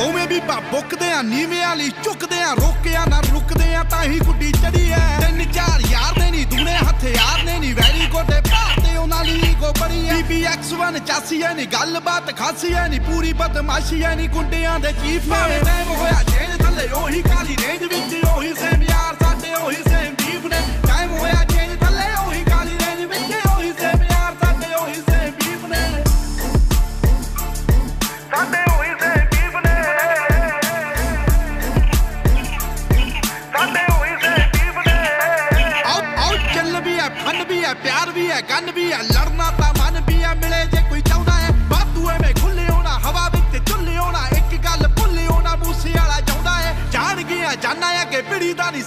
ਉਵੇਂ ਵੀ ਬਾ ਬੁੱਕਦੇ ਆ ਨੀਵੇਂ ਵਾਲੀ ਝੁਕਦੇ ਆ, ਰੋਕਿਆ ਨਾ ਰੁਕਦੇ ਆ, ਤਾਂ ਹੀ ਗੁੱਡੀ ਚੜੀ ਐ। ਤਿੰਨ ਚਾਰ ਯਾਰ ਨੇ ਨਹੀਂ ਦੁਨੇ ਹਥਿਆਰ ਨੇ ਨਹੀਂ ਵੈਰੀ ਗੋਡੇ ਭਾਤੇ ਉਹਨਾਂ ਲਈ ਗੋ ਬੜੀ ਐ। BBX1 ਚਾਸੀ ਐ ਨਹੀਂ ਗੱਲਬਾਤ ਖਾਸੀ ਐ ਨਹੀਂ ਪੂਰੀ ਬਦਮਾਸ਼ੀ ਐ ਨਹੀਂ ਗੁੰਡਿਆਂ ਦੇ ਚੀਫ ਨੇ ਟਾਈਮ ਹੋਇਆ, ਜੇਲ੍ਹ ਹੈ ਫਨ ਵੀ ਹੈ, ਪਿਆਰ ਵੀ ਹੈ, ਗੰਨ ਵੀ ਹੈ, ਲੜਨਾ ਤਾਂ ਮਨ ਵੀ ਹੈ, ਮਿਲੇ ਜੇ ਕੋਈ ਚਾਹੁੰਦਾ ਹੈ। ਬਾਤੂ ਐਵੇਂ ਖੁੱਲੇ ਹੋਣਾ ਹਵਾ ਵਿੱਚ ਝੁੱਲੇ ਹੋਣਾ ਇੱਕ ਗੱਲ ਭੁੱਲੇ ਹੋਣਾ ਮੂਸੇ ਵਾਲਾ ਚਾਹੁੰਦਾ ਹੈ। ਜਾਣ ਗਿਆ ਜਾਣਾ ਹੈ ਪਿੜੀ ਦਾ ਨਹੀਂ